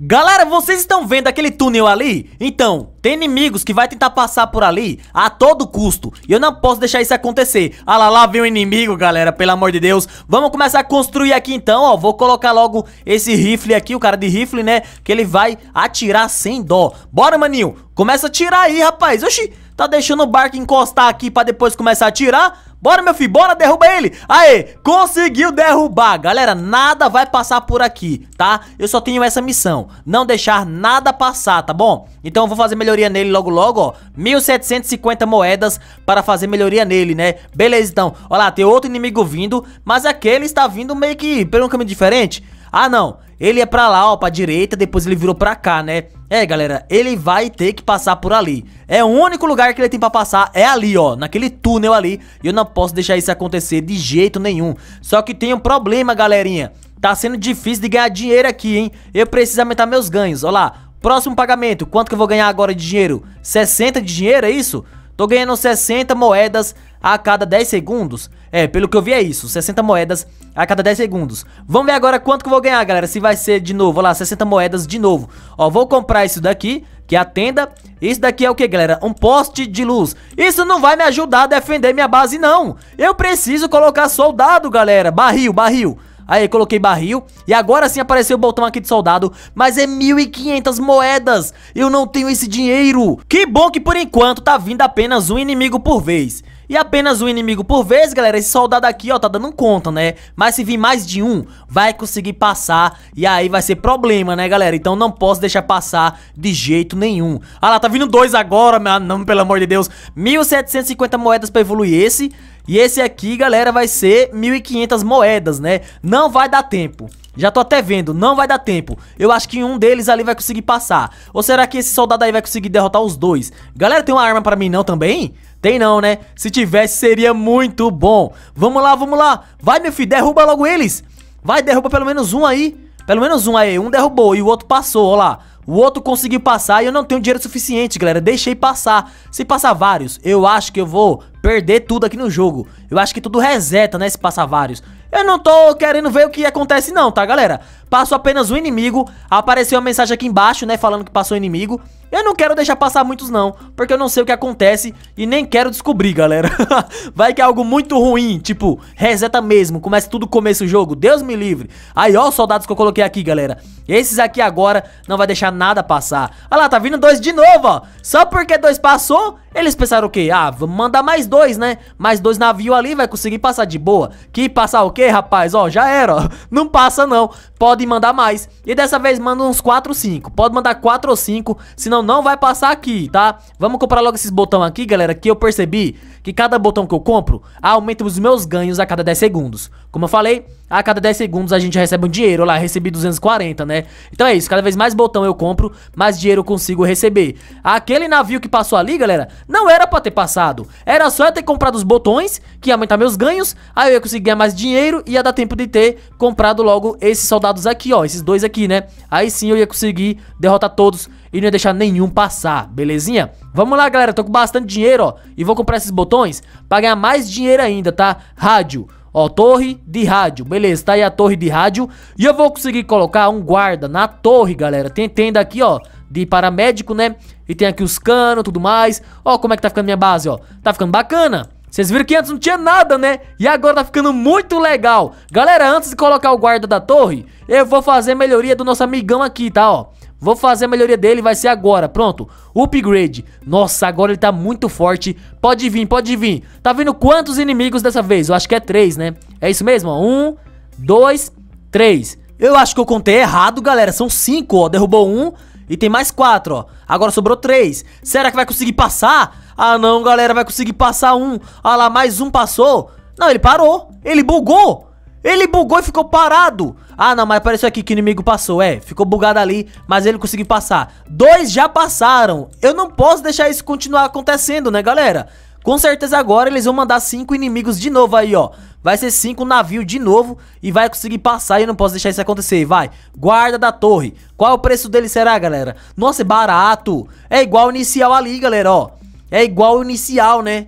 Galera, vocês estão vendo aquele túnel ali? Então, tem inimigos que vai tentar passar por ali a todo custo. E eu não posso deixar isso acontecer. Ah lá, lá vem o inimigo, galera, pelo amor de Deus. Vamos começar a construir aqui então, ó. Vou colocar logo esse rifle aqui, o cara de rifle, né? Que ele vai atirar sem dó. Bora, maninho, começa a atirar aí, rapaz. Oxi, tá deixando o barco encostar aqui pra depois começar a atirar? Bora, meu filho, bora, derruba ele Aê, conseguiu derrubar Galera, nada vai passar por aqui, tá? Eu só tenho essa missão Não deixar nada passar, tá bom? Então eu vou fazer melhoria nele logo logo, ó 1750 moedas para fazer melhoria nele, né? Beleza, então Olha lá, tem outro inimigo vindo Mas aquele está vindo meio que pelo um caminho diferente Ah, não ele é pra lá, ó, pra direita, depois ele virou pra cá, né? É, galera, ele vai ter que passar por ali. É o único lugar que ele tem pra passar, é ali, ó, naquele túnel ali. E eu não posso deixar isso acontecer de jeito nenhum. Só que tem um problema, galerinha. Tá sendo difícil de ganhar dinheiro aqui, hein? Eu preciso aumentar meus ganhos, ó lá. Próximo pagamento, quanto que eu vou ganhar agora de dinheiro? 60 de dinheiro, é isso? Tô ganhando 60 moedas a cada 10 segundos. É, pelo que eu vi é isso, 60 moedas a cada 10 segundos. Vamos ver agora quanto que eu vou ganhar, galera, se vai ser de novo, olha lá, 60 moedas de novo. Ó, vou comprar isso daqui, que é a tenda. Isso daqui é o que, galera? Um poste de luz. Isso não vai me ajudar a defender minha base, não. Eu preciso colocar soldado, galera. Barril, barril. Aí, coloquei barril. E agora sim apareceu o botão aqui de soldado. Mas é 1.500 moedas. Eu não tenho esse dinheiro. Que bom que por enquanto tá vindo apenas um inimigo por vez. E apenas um inimigo por vez, galera, esse soldado aqui, ó, tá dando conta, né? Mas se vir mais de um, vai conseguir passar e aí vai ser problema, né, galera? Então não posso deixar passar de jeito nenhum. Ah lá, tá vindo dois agora, meu, não, pelo amor de Deus. 1.750 moedas pra evoluir esse. E esse aqui, galera, vai ser 1.500 moedas, né? Não vai dar tempo. Já tô até vendo, não vai dar tempo. Eu acho que um deles ali vai conseguir passar. Ou será que esse soldado aí vai conseguir derrotar os dois? Galera, tem uma arma pra mim não também? Tem não, né? Se tivesse, seria muito bom. Vamos lá, vamos lá. Vai, meu filho, derruba logo eles. Vai, derruba pelo menos um aí. Pelo menos um aí. Um derrubou e o outro passou, ó lá. O outro conseguiu passar e eu não tenho dinheiro suficiente, galera. Deixei passar. Se passar vários, eu acho que eu vou perder tudo aqui no jogo. Eu acho que tudo reseta, né, se passar vários. Eu não tô querendo ver o que acontece não, tá, galera? Passo apenas um inimigo, apareceu uma mensagem aqui embaixo, né, falando que passou inimigo. Eu não quero deixar passar muitos não, porque eu não sei o que acontece e nem quero descobrir, galera. Vai que é algo muito ruim, tipo, reseta mesmo, começa tudo começo o jogo, Deus me livre. Aí, ó os soldados que eu coloquei aqui, galera. Esses aqui agora não vai deixar nada passar. Olha lá, tá vindo dois de novo, ó. Só porque dois passou, eles pensaram o quê? Ah, vamos mandar mais dois, né? Mais dois navios ali, vai conseguir passar de boa. Que passar o quê, rapaz? Ó, já era, ó. Não passa não. Pode mandar mais. E dessa vez manda uns 4 ou 5. Pode mandar 4 ou 5, senão não vai passar aqui, tá? Vamos comprar logo esses botões aqui, galera, que eu percebi que cada botão que eu compro aumenta os meus ganhos a cada 10 segundos. Como eu falei, a cada 10 segundos a gente recebe um dinheiro. Olha lá, recebi 240, né? Então é isso, cada vez mais botão eu compro, mais dinheiro eu consigo receber. Aquele navio que passou ali, galera, não era pra ter passado. Era só eu ter comprado os botões, que ia aumentar meus ganhos, aí eu ia conseguir ganhar mais dinheiro e ia dar tempo de ter comprado logo esses soldados aqui, ó, esses dois aqui, né? Aí sim eu ia conseguir derrotar todos e não ia deixar nenhum passar, belezinha? Vamos lá, galera, tô com bastante dinheiro, ó, e vou comprar esses botões pra ganhar mais dinheiro ainda, tá? Rádio. Ó, torre de rádio, beleza, tá aí a torre de rádio. E eu vou conseguir colocar um guarda na torre, galera. Tem tenda aqui, ó, de paramédico, né? E tem aqui os canos, tudo mais. Ó, como é que tá ficando minha base, ó. Tá ficando bacana. Vocês viram que antes não tinha nada, né? E agora tá ficando muito legal. Galera, antes de colocar o guarda da torre, eu vou fazer melhoria do nosso amigão aqui, tá? Ó, Vou fazer a melhoria dele, vai ser agora, pronto Upgrade, nossa, agora ele tá muito forte. Pode vir, pode vir. Tá vendo quantos inimigos dessa vez? Eu acho que é três, né? É isso mesmo, ó, um, dois, três. Eu acho que eu contei errado, galera. São cinco, ó, derrubou um e tem mais quatro, ó. Agora sobrou três. Será que vai conseguir passar? Ah não, galera, vai conseguir passar um. Ah lá, mais um passou. Não, ele parou, ele bugou ele bugou e ficou parado. Ah, não, mas apareceu aqui que o inimigo passou. É, ficou bugado ali, mas ele conseguiu passar. Dois já passaram. Eu não posso deixar isso continuar acontecendo, né, galera? Com certeza agora eles vão mandar cinco inimigos de novo aí, ó. Vai ser cinco navios de novo e vai conseguir passar e eu não posso deixar isso acontecer. Vai, guarda da torre. Qual é o preço dele será, galera? Nossa, é barato. É igual inicial ali, galera, ó. É igual inicial, né?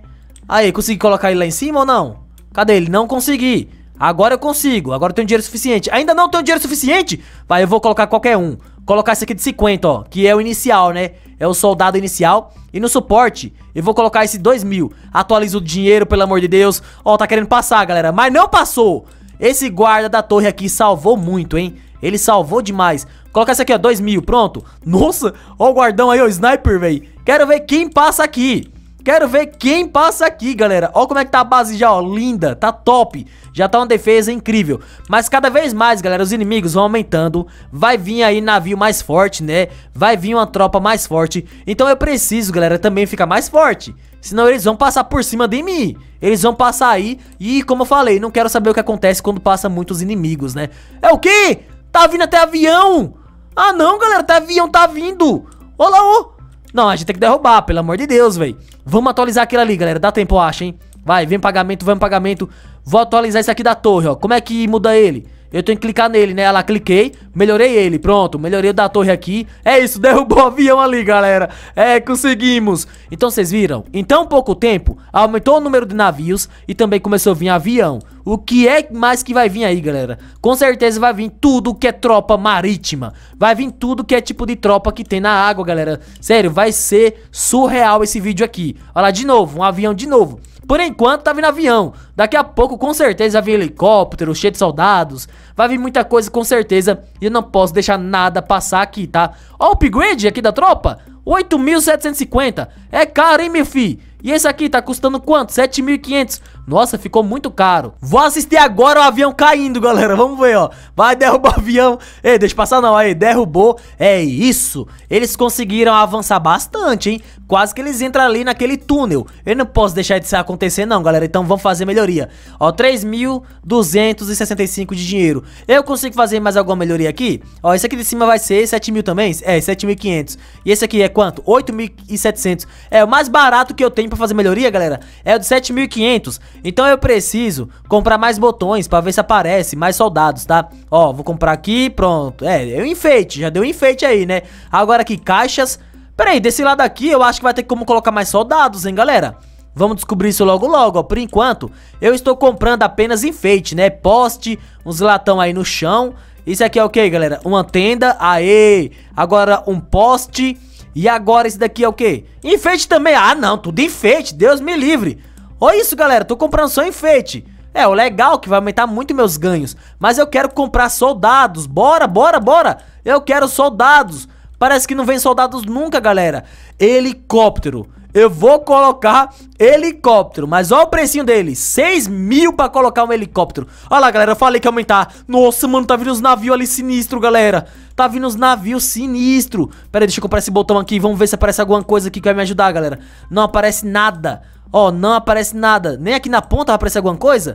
Aí, consegui colocar ele lá em cima ou não? Cadê ele? Não consegui. Agora eu consigo, agora eu tenho dinheiro suficiente Ainda não tenho dinheiro suficiente? Vai, eu vou colocar qualquer um colocar esse aqui de 50, ó, que é o inicial, né? É o soldado inicial. E no suporte, eu vou colocar esse 2 mil. Atualiza o dinheiro, pelo amor de Deus. Ó, tá querendo passar, galera, mas não passou. Esse guarda da torre aqui salvou muito, hein? Ele salvou demais. Coloca esse aqui, ó, 2 mil, pronto. Nossa, ó o guardão aí, ó, o sniper, velho. Quero ver quem passa aqui. Quero ver quem passa aqui, galera. Ó como é que tá a base já, ó, linda, tá top. Já tá uma defesa incrível. Mas cada vez mais, galera, os inimigos vão aumentando. Vai vir aí navio mais forte, né? Vai vir uma tropa mais forte. Então eu preciso, galera, também ficar mais forte. Senão eles vão passar por cima de mim. Eles vão passar aí e, como eu falei, não quero saber o que acontece quando passa muitos inimigos, né? É o quê? Tá vindo até avião! Ah não, galera, tá avião, tá vindo! Olha lá, ó! Não, a gente tem que derrubar, pelo amor de Deus, velho. Vamos atualizar aquilo ali, galera. Dá tempo, eu acho, hein? Vai, vem pagamento, vem pagamento. Vou atualizar esse aqui da torre, ó. Como é que muda ele? Eu tenho que clicar nele, né? Lá, cliquei, melhorei ele, pronto, melhorei o da torre aqui. É isso, derrubou o avião ali, galera. É, conseguimos. Então, vocês viram? Em tão pouco tempo, aumentou o número de navios E também começou a vir avião. O que é mais que vai vir aí, galera? Com certeza vai vir tudo que é tropa marítima. Vai vir tudo que é tipo de tropa que tem na água, galera. Sério, vai ser surreal esse vídeo aqui. Olha lá, de novo, um avião de novo por enquanto tá vindo avião. Daqui a pouco com certeza vai vir helicóptero, cheio de soldados. Vai vir muita coisa com certeza. E eu não posso deixar nada passar aqui, tá? Ó o upgrade aqui da tropa. 8.750. É caro, hein, meu fi? E esse aqui tá custando quanto? 7.500. Nossa, ficou muito caro. Vou assistir agora o avião caindo, galera. Vamos ver, ó. Vai derrubar o avião. Ei, deixa passar não. Aí, derrubou. É isso. Eles conseguiram avançar bastante, hein? Quase que eles entram ali naquele túnel. Eu não posso deixar isso acontecer não, galera. Então vamos fazer melhoria. Ó, 3.265 de dinheiro. Eu consigo fazer mais alguma melhoria aqui? Ó, esse aqui de cima vai ser 7.000 também? É, 7.500. E esse aqui é quanto? 8.700. É, o mais barato que eu tenho pra fazer melhoria, galera, é o de 7.500. Então eu preciso comprar mais botões pra ver se aparece mais soldados, tá? Ó, vou comprar aqui, pronto. É, é um enfeite, já deu um enfeite aí, né? Agora aqui, caixas. Pera aí, desse lado aqui eu acho que vai ter como colocar mais soldados, hein, galera? Vamos descobrir isso logo logo, ó. Por enquanto, eu estou comprando apenas enfeite, né? Poste, uns latão aí no chão. Isso aqui é o que, galera? Uma tenda, aê! Agora um poste. E agora esse daqui é o que? Enfeite também. Ah, não, tudo enfeite, Deus me livre. Olha isso, galera, tô comprando só enfeite. É, o legal que vai aumentar muito meus ganhos. Mas eu quero comprar soldados. Bora, bora, bora. Eu quero soldados. Parece que não vem soldados nunca, galera. Helicóptero. Eu vou colocar helicóptero, mas olha o precinho dele, 6 mil pra colocar um helicóptero. Olha lá, galera, eu falei que ia aumentar. Nossa, mano, tá vindo uns navios ali sinistro, galera. Tá vindo uns navios sinistro. Pera aí, deixa eu comprar esse botão aqui Vamos ver se aparece alguma coisa aqui que vai me ajudar, galera. Não aparece nada. Ó, não aparece nada. Nem aqui na ponta vai aparecer alguma coisa?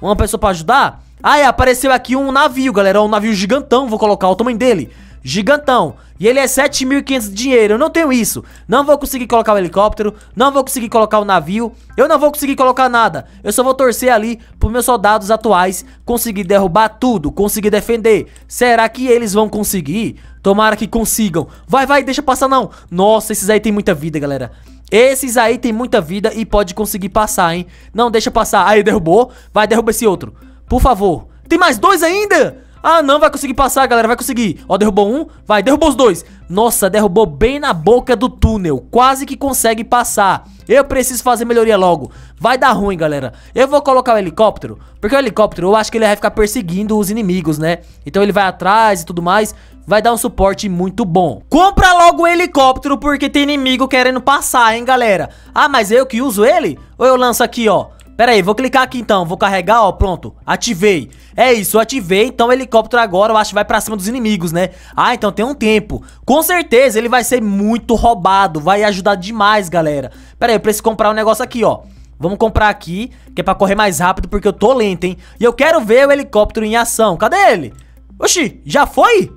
Uma pessoa pra ajudar? Ah, é, apareceu aqui um navio, galera. Um navio gigantão, vou colocar o tamanho dele gigantão. E ele é 7.500 de dinheiro, eu não tenho isso. Não vou conseguir colocar o helicóptero, não vou conseguir colocar o navio, eu não vou conseguir colocar nada. Eu só vou torcer ali pros meus soldados atuais conseguir derrubar tudo, conseguir defender. Será que eles vão conseguir? Tomara que consigam. Vai, vai, deixa passar não. Nossa, esses aí tem muita vida, galera. Esses aí tem muita vida e pode conseguir passar, hein? Não, deixa passar. Aí, derrubou. Vai, derruba esse outro. Por favor. Tem mais dois ainda? Ah, não, vai conseguir passar, galera, vai conseguir. Ó, derrubou um, vai, derrubou os dois. Nossa, derrubou bem na boca do túnel. Quase que consegue passar. Eu preciso fazer melhoria logo. Vai dar ruim, galera. Eu vou colocar o helicóptero, porque o helicóptero, eu acho que ele vai ficar perseguindo os inimigos, né? Então ele vai atrás e tudo mais. Vai dar um suporte muito bom. Compra logo o helicóptero, porque tem inimigo querendo passar, hein, galera? Ah, mas eu que uso ele? Ou eu lanço aqui, ó? Pera aí, vou clicar aqui então, vou carregar, ó, pronto, ativei É isso, ativei, então o helicóptero agora eu acho que vai pra cima dos inimigos, né Ah, então tem um tempo Com certeza ele vai ser muito roubado, vai ajudar demais, galera Pera aí, eu preciso comprar um negócio aqui, ó Vamos comprar aqui, que é pra correr mais rápido porque eu tô lento, hein E eu quero ver o helicóptero em ação, cadê ele? Oxi, já foi?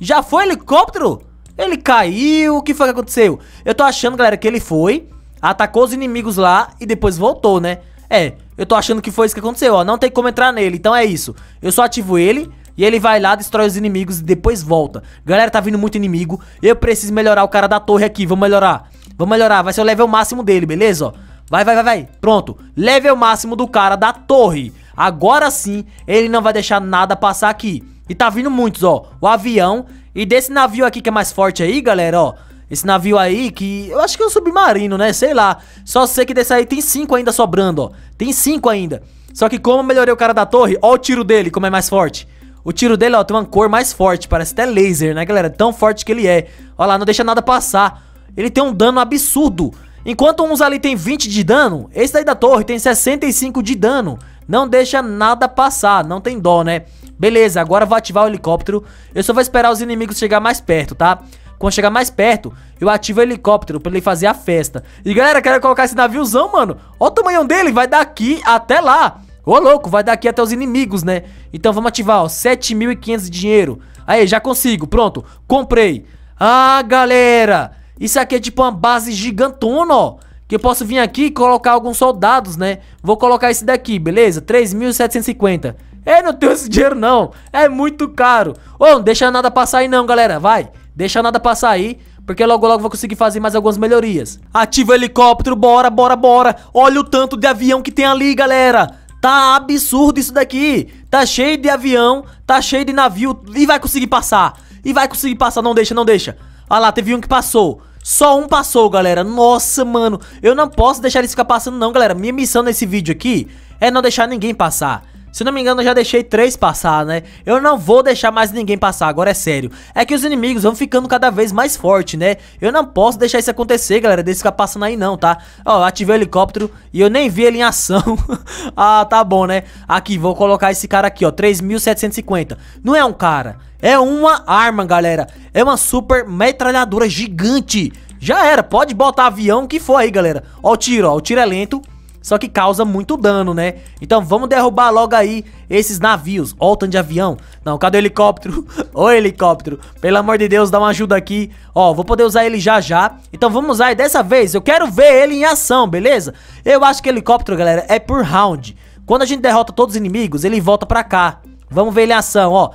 Já foi helicóptero? Ele caiu, o que foi que aconteceu? Eu tô achando, galera, que ele foi Atacou os inimigos lá e depois voltou, né? É, eu tô achando que foi isso que aconteceu, ó. Não tem como entrar nele, então é isso. Eu só ativo ele e ele vai lá, destrói os inimigos e depois volta. Galera, tá vindo muito inimigo. Eu preciso melhorar o cara da torre aqui, vamos melhorar. Vamos melhorar, vai ser o level máximo dele, beleza? Ó. Vai, vai, vai, vai. Pronto. Level máximo do cara da torre. Agora sim, ele não vai deixar nada passar aqui. E tá vindo muitos, ó. O avião E desse navio aqui que é mais forte aí, galera, ó. Esse navio aí que... Eu acho que é um submarino, né? Sei lá. Só sei que desse aí tem cinco ainda sobrando, ó. Tem cinco ainda. Só que como eu melhorei o cara da torre, ó o tiro dele, como é mais forte. O tiro dele, ó, tem uma cor mais forte. Parece até laser, né, galera? Tão forte que ele é. Ó lá, não deixa nada passar. Ele tem um dano absurdo. Enquanto uns ali tem 20 de dano, esse daí da torre tem 65 de dano. Não deixa nada passar, não tem dó, né? Beleza, agora vou ativar o helicóptero. Eu só vou esperar os inimigos chegar mais perto, tá? Quando chegar mais perto, eu ativo o helicóptero pra ele fazer a festa. E galera, quero colocar esse naviozão, mano. Olha o tamanho dele, vai daqui até lá. Ô, louco, vai daqui até os inimigos, né? Então vamos ativar, ó, 7.500 de dinheiro. Aí, já consigo, pronto, comprei. Ah, galera, isso aqui é tipo uma base gigantona, ó. Que eu posso vir aqui e colocar alguns soldados, né? Vou colocar esse daqui, beleza? 3.750. É, não tenho esse dinheiro não. É muito caro. Ô, não deixa nada passar aí não, galera. Vai, deixa nada passar aí. Porque logo logo vou conseguir fazer mais algumas melhorias. Ativa o helicóptero, bora, bora, bora. Olha o tanto de avião que tem ali, galera. Tá absurdo isso daqui. Tá cheio de avião, tá cheio de navio. E vai conseguir passar. E vai conseguir passar, não deixa, não deixa. Olha lá, teve um que passou. Só um passou, galera. Nossa, mano. Eu não posso deixar ele ficar passando, não, galera. Minha missão nesse vídeo aqui é não deixar ninguém passar. Se não me engano, eu já deixei três passar, né? Eu não vou deixar mais ninguém passar, agora é sério. É que os inimigos vão ficando cada vez mais fortes, né? Eu não posso deixar isso acontecer, galera, desse ficar passando aí não, tá? Ó, ativei o helicóptero e eu nem vi ele em ação. ah, tá bom, né? Aqui, vou colocar esse cara aqui, ó, 3.750. Não é um cara, é uma arma, galera. É uma super metralhadora gigante. Já era, pode botar avião que for aí, galera. Ó o tiro, ó, o tiro é lento só que causa muito dano, né? Então vamos derrubar logo aí esses navios. Ó o tanto de avião. Não, cadê o helicóptero? Ô helicóptero, pelo amor de Deus, dá uma ajuda aqui. Ó, vou poder usar ele já já. Então vamos usar e dessa vez eu quero ver ele em ação, beleza? Eu acho que helicóptero, galera, é por round. Quando a gente derrota todos os inimigos, ele volta pra cá. Vamos ver ele em ação, ó.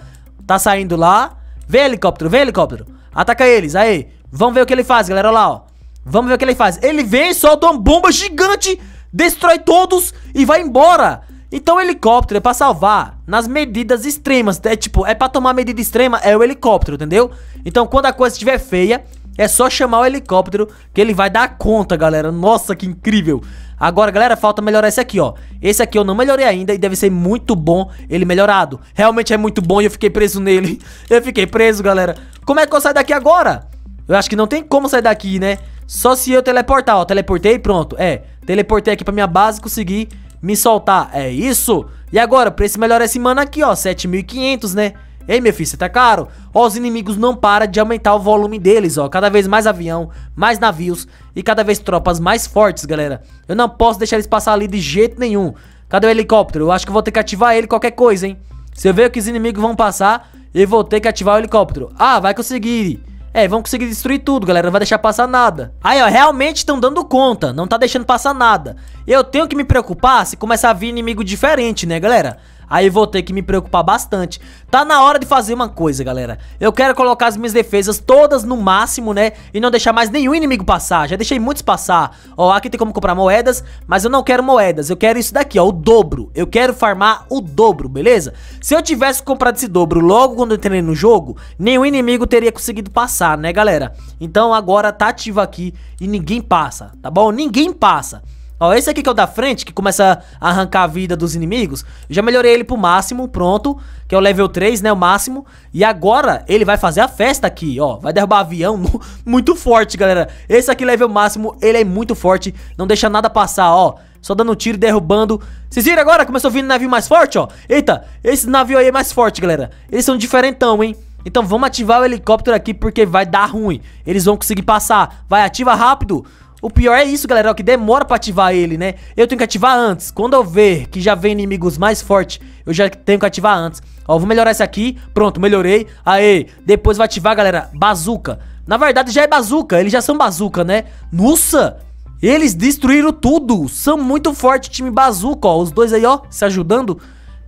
Tá saindo lá. Vem helicóptero, vem helicóptero. Ataca eles, aí. Vamos ver o que ele faz, galera, olha lá, ó. Vamos ver o que ele faz. Ele vem e solta uma bomba gigante destrói todos e vai embora. Então o helicóptero é pra salvar nas medidas extremas. É tipo, é pra tomar medida extrema, é o helicóptero, entendeu? Então quando a coisa estiver feia, é só chamar o helicóptero que ele vai dar conta, galera. Nossa, que incrível. Agora, galera, falta melhorar esse aqui, ó. Esse aqui eu não melhorei ainda e deve ser muito bom ele melhorado. Realmente é muito bom e eu fiquei preso nele. Eu fiquei preso, galera. Como é que eu saio daqui agora? Eu acho que não tem como sair daqui, né? Só se eu teleportar, ó. Teleportei pronto. É, teleportei aqui pra minha base consegui me soltar. É isso. E agora, pra esse melhorar esse mano aqui, ó. 7.500, né? Ei, meu filho, você tá caro? Ó, os inimigos não param de aumentar o volume deles, ó. Cada vez mais avião, mais navios e cada vez tropas mais fortes, galera. Eu não posso deixar eles passar ali de jeito nenhum. Cadê o helicóptero? Eu acho que vou ter que ativar ele qualquer coisa, hein? Se eu ver que os inimigos vão passar, eu vou ter que ativar o helicóptero. Ah, vai conseguir. É, vão conseguir destruir tudo, galera. Não vai deixar passar nada. Aí, ó, realmente estão dando conta. Não tá deixando passar nada. Eu tenho que me preocupar se começar a vir inimigo diferente, né, galera? Aí vou ter que me preocupar bastante. Tá na hora de fazer uma coisa, galera. Eu quero colocar as minhas defesas todas no máximo, né? E não deixar mais nenhum inimigo passar. Já deixei muitos passar. Ó, aqui tem como comprar moedas, mas eu não quero moedas. Eu quero isso daqui, ó, o dobro. Eu quero farmar o dobro, beleza? Se eu tivesse comprado esse dobro logo quando eu entrei no jogo, nenhum inimigo teria conseguido passar, né, galera? Então agora tá ativo aqui e ninguém passa, tá bom? Ninguém passa. Ó, esse aqui que é o da frente, que começa a arrancar a vida dos inimigos. Eu já melhorei ele pro máximo, pronto. Que é o level 3, né, o máximo. E agora ele vai fazer a festa aqui, ó. Vai derrubar avião muito forte, galera. Esse aqui, level máximo, ele é muito forte. Não deixa nada passar, ó. Só dando tiro e derrubando. Vocês viram agora? Começou a vir navio mais forte, ó. Eita, esse navio aí é mais forte, galera. Eles são diferentão, hein. Então vamos ativar o helicóptero aqui porque vai dar ruim. Eles vão conseguir passar. Vai, ativa rápido. O pior é isso, galera, ó, que demora pra ativar ele, né? Eu tenho que ativar antes. Quando eu ver que já vem inimigos mais fortes, eu já tenho que ativar antes. Ó, vou melhorar esse aqui. Pronto, melhorei. Aê, depois vai ativar, galera, bazuca. Na verdade, já é bazuca. Eles já são bazuca, né? Nossa! Eles destruíram tudo. São muito fortes, time bazuca, ó. Os dois aí, ó, se ajudando.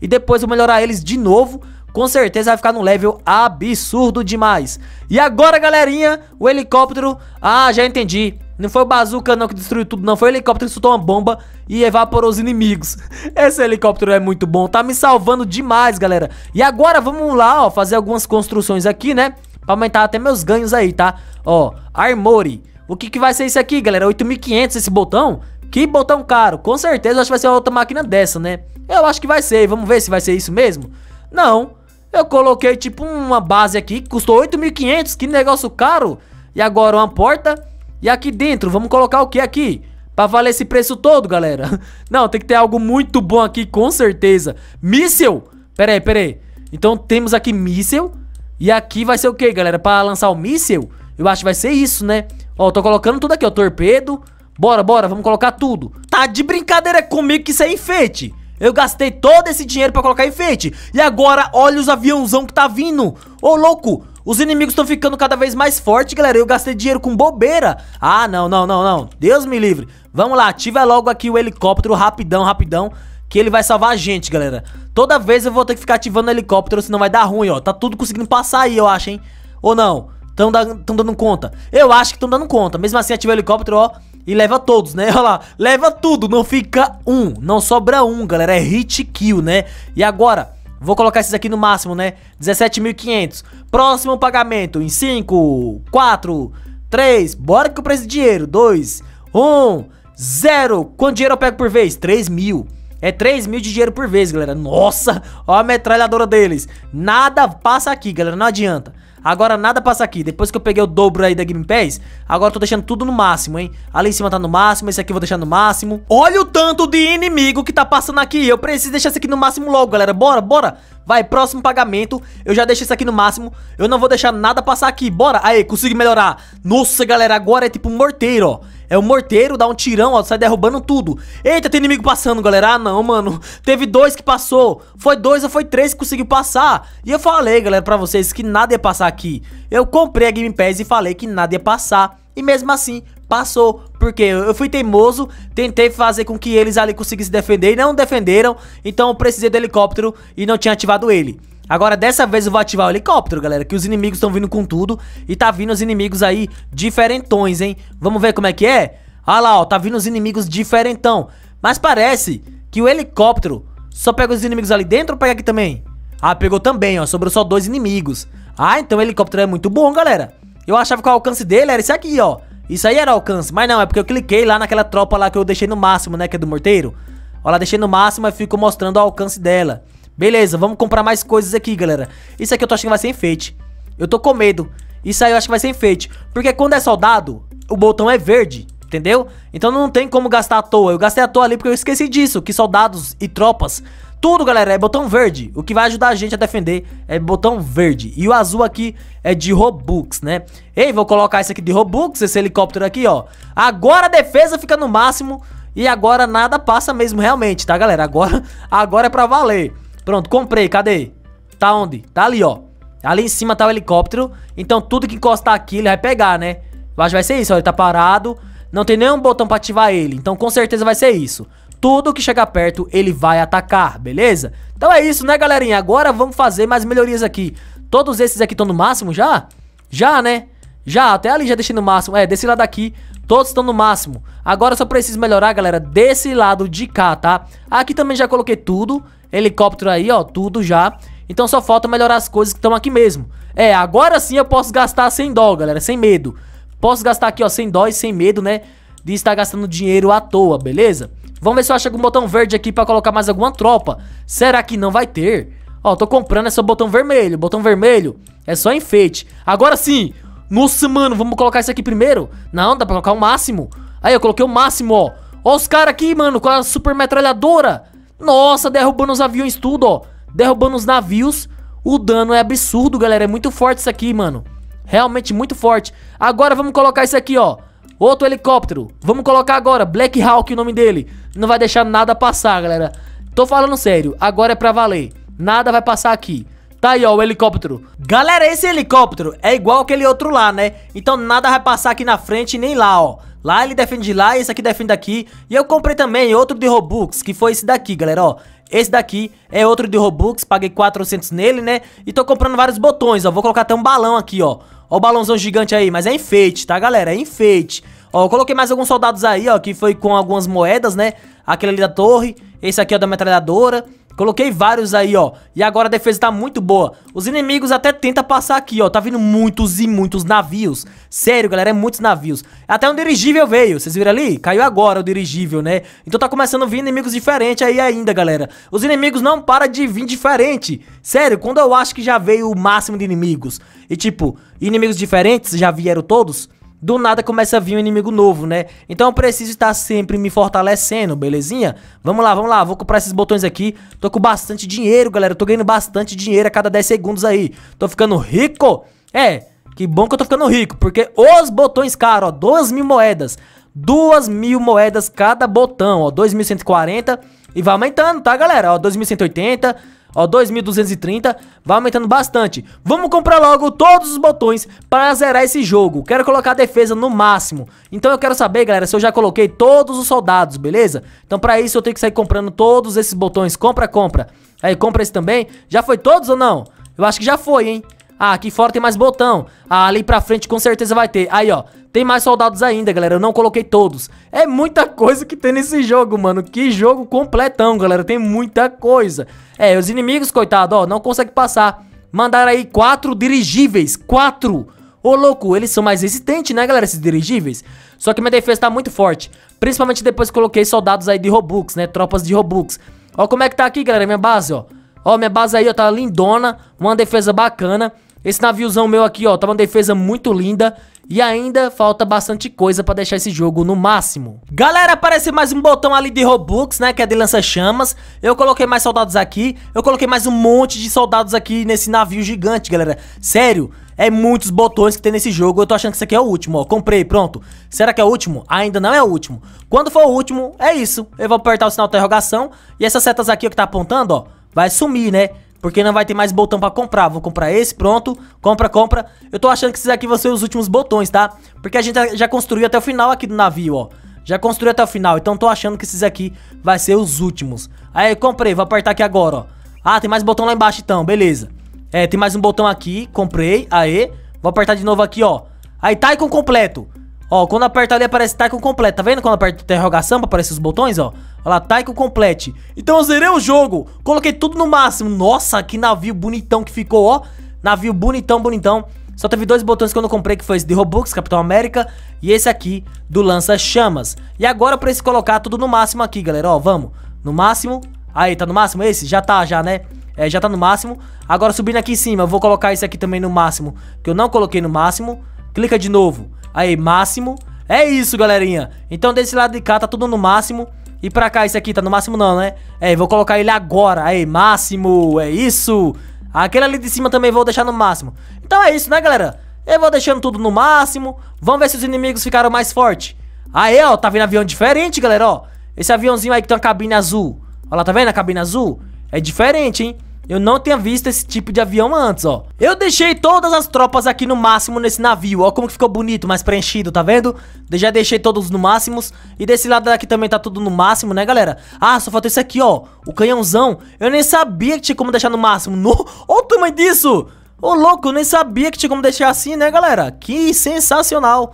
E depois vou melhorar eles de novo com certeza vai ficar num level absurdo demais. E agora, galerinha, o helicóptero... Ah, já entendi. Não foi o bazooka não que destruiu tudo, não. Foi o helicóptero que soltou uma bomba e evaporou os inimigos. Esse helicóptero é muito bom. Tá me salvando demais, galera. E agora vamos lá, ó, fazer algumas construções aqui, né? Pra aumentar até meus ganhos aí, tá? Ó, Armory. O que que vai ser isso aqui, galera? 8.500 esse botão? Que botão caro. Com certeza acho que vai ser outra máquina dessa, né? Eu acho que vai ser. Vamos ver se vai ser isso mesmo. Não. Eu coloquei tipo uma base aqui que custou 8.500. Que negócio caro. E agora uma porta. E aqui dentro, vamos colocar o que aqui? Pra valer esse preço todo, galera. Não, tem que ter algo muito bom aqui, com certeza. Míssel. Pera aí, pera aí. Então temos aqui míssel. E aqui vai ser o que, galera? Pra lançar o míssel? Eu acho que vai ser isso, né? Ó, tô colocando tudo aqui, ó. Torpedo. Bora, bora, vamos colocar tudo. Tá de brincadeira comigo que isso é enfeite. Eu gastei todo esse dinheiro pra colocar enfeite. E agora, olha os aviãozão que tá vindo. Ô, louco, os inimigos estão ficando cada vez mais fortes, galera. Eu gastei dinheiro com bobeira. Ah, não, não, não, não. Deus me livre. Vamos lá, ativa logo aqui o helicóptero, rapidão, rapidão. Que ele vai salvar a gente, galera. Toda vez eu vou ter que ficar ativando o helicóptero, senão vai dar ruim, ó. Tá tudo conseguindo passar aí, eu acho, hein. Ou não? Estão dando conta. Eu acho que estão dando conta. Mesmo assim, ativa o helicóptero, ó. E leva todos, né? Olha lá, leva tudo, não fica um, não sobra um, galera, é hit kill, né? E agora, vou colocar esses aqui no máximo, né? 17.500. Próximo pagamento em 5, 4, 3, bora que eu preciso de dinheiro. 2, 1, 0. Quanto dinheiro eu pego por vez? 3 mil. É 3 mil de dinheiro por vez, galera. Nossa, ó a metralhadora deles. Nada passa aqui, galera, não adianta. Agora nada passa aqui. Depois que eu peguei o dobro aí da Game Pass, agora eu tô deixando tudo no máximo, hein? Ali em cima tá no máximo, esse aqui eu vou deixar no máximo. Olha o tanto de inimigo que tá passando aqui. Eu preciso deixar esse aqui no máximo logo, galera. Bora, bora. Vai, próximo pagamento. Eu já deixei isso aqui no máximo. Eu não vou deixar nada passar aqui. Bora. Aí, consegui melhorar. Nossa, galera, agora é tipo um morteiro, ó. É o morteiro, dá um tirão, ó, sai derrubando tudo. Eita, tem inimigo passando, galera. Ah, não, mano. Teve dois que passou. Foi dois ou foi três que conseguiu passar. E eu falei, galera, pra vocês que nada ia passar aqui. Eu comprei a Game Pass e falei que nada ia passar. E mesmo assim, passou, porque eu fui teimoso, tentei fazer com que eles ali conseguissem defender e não defenderam, então eu precisei do helicóptero e não tinha ativado ele. Agora dessa vez eu vou ativar o helicóptero, galera, que os inimigos estão vindo com tudo e tá vindo os inimigos aí diferentões, hein? Vamos ver como é que é? Olha lá, ó, tá vindo os inimigos diferentão. Mas parece que o helicóptero só pega os inimigos ali dentro ou pega aqui também? Ah, pegou também, ó, sobrou só dois inimigos. Ah, então o helicóptero é muito bom, galera. Eu achava que o alcance dele era esse aqui, ó. Isso aí era alcance, mas não, é porque eu cliquei lá naquela tropa lá que eu deixei no máximo, né, que é do morteiro. Olha lá, deixei no máximo e fico mostrando o alcance dela. Beleza, vamos comprar mais coisas aqui, galera. Isso aqui eu tô achando que vai ser enfeite. Eu tô com medo. Isso aí eu acho que vai ser enfeite. Porque quando é soldado, o botão é verde, entendeu? Então não tem como gastar à toa. Eu gastei à toa ali porque eu esqueci disso, que soldados e tropas... Tudo, galera, é botão verde. O que vai ajudar a gente a defender é botão verde. E o azul aqui é de Robux, né? Ei, vou colocar esse aqui de Robux, esse helicóptero aqui, ó. Agora a defesa fica no máximo e agora nada passa mesmo realmente, tá, galera? Agora, agora é pra valer. Pronto, comprei, cadê? Tá onde? Tá ali, ó. Ali em cima tá o helicóptero. Então tudo que encostar aqui ele vai pegar, né? Eu acho que vai ser isso, ó. Ele tá parado. Não tem nenhum botão pra ativar ele. Então com certeza vai ser isso. Tudo que chegar perto ele vai atacar, beleza? Então é isso, né, galerinha? Agora vamos fazer mais melhorias aqui. Todos esses aqui estão no máximo já? Já, né? Já, até ali já deixei no máximo. É, desse lado aqui, todos estão no máximo. Agora só preciso melhorar, galera, desse lado de cá, tá? Aqui também já coloquei tudo. Helicóptero aí, ó, tudo já. Então só falta melhorar as coisas que estão aqui mesmo. É, agora sim eu posso gastar sem dó, galera, sem medo. Posso gastar aqui, ó, sem dó e sem medo, né? De estar gastando dinheiro à toa, beleza? Vamos ver se eu acho algum botão verde aqui pra colocar mais alguma tropa. Será que não vai ter? Ó, tô comprando esse botão vermelho. Botão vermelho é só enfeite. Agora sim. Nossa, mano, vamos colocar isso aqui primeiro? Não, dá pra colocar o máximo. Aí, eu coloquei o máximo, ó. Ó os caras aqui, mano, com a super metralhadora. Nossa, derrubando os aviões tudo, ó. Derrubando os navios. O dano é absurdo, galera. É muito forte isso aqui, mano. Realmente muito forte. Agora vamos colocar isso aqui, ó. Outro helicóptero. Vamos colocar agora. Black Hawk, o nome dele. Não vai deixar nada passar, galera. Tô falando sério. Agora é pra valer. Nada vai passar aqui. Tá aí, ó, o helicóptero. Galera, esse helicóptero é igual aquele outro lá, né? Então nada vai passar aqui na frente nem lá, ó. Lá ele defende de lá e esse aqui defende daqui. E eu comprei também outro de Robux, que foi esse daqui, galera, ó. Esse daqui é outro de Robux, paguei 400 nele, né? E tô comprando vários botões, ó. Vou colocar até um balão aqui, ó. Ó o balãozão gigante aí, mas é enfeite, tá, galera? É enfeite. Ó, eu coloquei mais alguns soldados aí, ó, que foi com algumas moedas, né? Aquele ali da torre. Esse aqui é o da metralhadora. Coloquei vários aí, ó. E agora a defesa tá muito boa. Os inimigos até tentam passar aqui, ó. Tá vindo muitos e muitos navios. Sério, galera, é muitos navios. Até um dirigível veio. Vocês viram ali? Caiu agora o dirigível, né? Então tá começando a vir inimigos diferentes aí ainda, galera. Os inimigos não param de vir diferente. Sério, quando eu acho que já veio o máximo de inimigos. E tipo, inimigos diferentes já vieram todos do nada começa a vir um inimigo novo, né? Então eu preciso estar sempre me fortalecendo, belezinha? Vamos lá, vamos lá, vou comprar esses botões aqui. Tô com bastante dinheiro, galera, tô ganhando bastante dinheiro a cada 10 segundos aí. Tô ficando rico. É, que bom que eu tô ficando rico, porque os botões caros, ó, 2 mil moedas. 2 mil moedas cada botão, ó, 2.140 e vai aumentando, tá, galera? Ó, 2.180, Ó, 2.230, vai aumentando bastante. Vamos comprar logo todos os botões para zerar esse jogo. Quero colocar a defesa no máximo. Então eu quero saber, galera, se eu já coloquei todos os soldados, beleza? Então para isso eu tenho que sair comprando todos esses botões. Compra, compra. Aí, compra esse também. Já foi todos ou não? Eu acho que já foi, hein? Ah, aqui fora tem mais botão. Ah, ali pra frente com certeza vai ter. Aí, ó. Tem mais soldados ainda, galera. Eu não coloquei todos. É muita coisa que tem nesse jogo, mano. Que jogo completão, galera. Tem muita coisa. É, os inimigos, coitado, ó, não conseguem passar. Mandaram aí quatro dirigíveis. Quatro. Ô, louco, eles são mais resistentes, né, galera, esses dirigíveis? Só que minha defesa tá muito forte. Principalmente depois que coloquei soldados aí de Robux, né? Tropas de Robux. Ó como é que tá aqui, galera, minha base, ó. Ó, minha base aí, ó, tá lindona. Uma defesa bacana. Esse naviozão meu aqui, ó, tá uma defesa muito linda. E ainda falta bastante coisa pra deixar esse jogo no máximo. Galera, aparece mais um botão ali de Robux, né, que é de lança-chamas. Eu coloquei mais soldados aqui. Eu coloquei mais um monte de soldados aqui nesse navio gigante, galera. Sério, é muitos botões que tem nesse jogo. Eu tô achando que esse aqui é o último, ó. Comprei, pronto. Será que é o último? Ainda não é o último. Quando for o último, é isso. Eu vou apertar o sinal de interrogação. E essas setas aqui ó, que tá apontando, ó, vai sumir, né? Porque não vai ter mais botão pra comprar. Vou comprar esse, pronto. Compra, compra. Eu tô achando que esses aqui vão ser os últimos botões, tá? Porque a gente já construiu até o final aqui do navio, ó. Já construiu até o final. Então tô achando que esses aqui vai ser os últimos. Aí, comprei. Vou apertar aqui agora, ó. Ah, tem mais botão lá embaixo então. Beleza. É, tem mais um botão aqui. Comprei. Aê. Vou apertar de novo aqui, ó. Aí, Taikon completo. Ó, quando aperta ali aparece Taikon completo. Tá vendo quando aperta interrogação pra aparecer os botões, ó? Olha lá, Taiko complete. Então eu zerei o jogo. Coloquei tudo no máximo. Nossa, que navio bonitão que ficou, ó. Navio bonitão, bonitão. Só teve dois botões que eu não comprei, que foi esse de Robux, Capitão América, e esse aqui do Lança-Chamas. E agora eu preciso colocar tudo no máximo aqui, galera, ó, vamos. No máximo. Aí, tá no máximo esse? Já tá, já, né? É, já tá no máximo. Agora subindo aqui em cima, eu vou colocar esse aqui também no máximo, que eu não coloquei no máximo. Clica de novo. Aí, máximo. É isso, galerinha. Então desse lado de cá tá tudo no máximo. E pra cá, esse aqui tá no máximo não, né? É, vou colocar ele agora. Aí, máximo, é isso. Aquele ali de cima também vou deixar no máximo. Então é isso, né, galera? Eu vou deixando tudo no máximo. Vamos ver se os inimigos ficaram mais fortes. Aí, ó, tá vendo avião diferente, galera, ó. Esse aviãozinho aí que tem uma cabine azul. Olha lá, tá vendo a cabine azul? É diferente, hein? Eu não tinha visto esse tipo de avião antes, ó. Eu deixei todas as tropas aqui no máximo nesse navio. Ó como que ficou bonito, mais preenchido, tá vendo? Eu já deixei todos no máximos. E desse lado daqui também tá tudo no máximo, né, galera? Ah, só falta esse aqui, ó. O canhãozão. Eu nem sabia que tinha como deixar no máximo. No... Olha o tamanho disso! Ô, louco, eu nem sabia que tinha como deixar assim, né, galera? Que sensacional!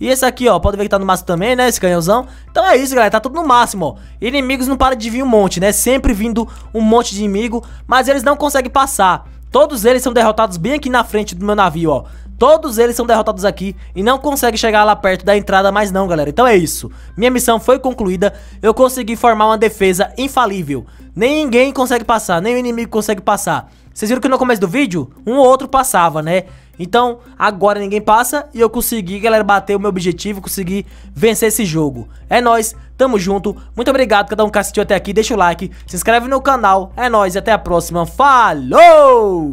E esse aqui, ó, pode ver que tá no máximo também, né, esse canhãozão. Então é isso, galera, tá tudo no máximo, ó. Inimigos não param de vir um monte, né, sempre vindo um monte de inimigo, mas eles não conseguem passar. Todos eles são derrotados bem aqui na frente do meu navio, ó. Todos eles são derrotados aqui e não conseguem chegar lá perto da entrada mais não, galera. Então é isso. Minha missão foi concluída. Eu consegui formar uma defesa infalível. Ninguém consegue passar, nem o inimigo consegue passar. Vocês viram que no começo do vídeo, um ou outro passava, né? Então, agora ninguém passa e eu consegui, galera, bater o meu objetivo, consegui vencer esse jogo. É nóis, tamo junto, muito obrigado cada um que assistiu até aqui, deixa o like, se inscreve no canal, é nóis e até a próxima, falou!